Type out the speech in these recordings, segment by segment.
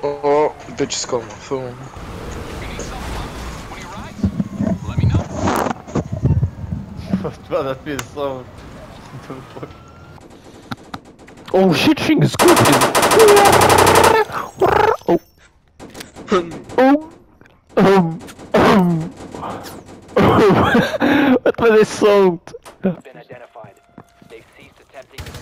Oh, the bitch just got my phone. What var det vi sa? Oh shit, thing is good. Oh. Oh. Um. Um. What was this sound? been identified. They've ceased attempting to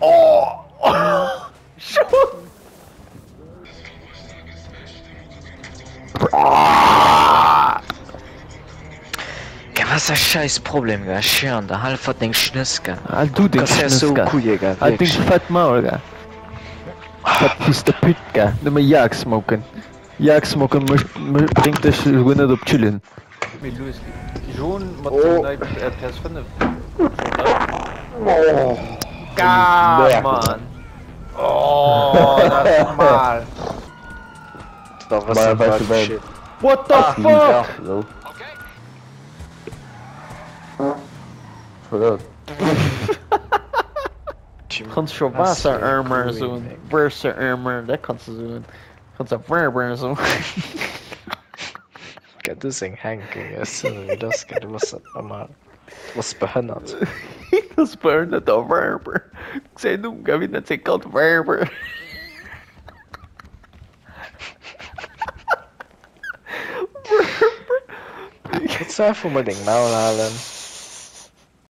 oh! Ja, was ist scheiß Problem, gell? Schön, der Halfer den Schnitzke. Ah, du den Schnitzke. Das ist so cool, gell? Ah, den der Püt, gell? Nur mal Jagd smoken. Jagd smoken bringt das Wunder auf Chillen. Mit Louis. John mit Oh. Äh, oh. PS5. Oh. God, man. Oh, das ist mal. Da was Maar ein bij bad de bed. shit. What the Ja, fuck? zo. Vooruit. Kannst schon Wasser Armor so Versa Armor, das kannst du so. Kannst du Verber so. Gell, das ist ein Henking, ist wie das? Du was. Was behindert. Das burn het al Verber. Ik zei nunca vi dat ik kalt Verber. Jetzt einfach mal den Maul halten.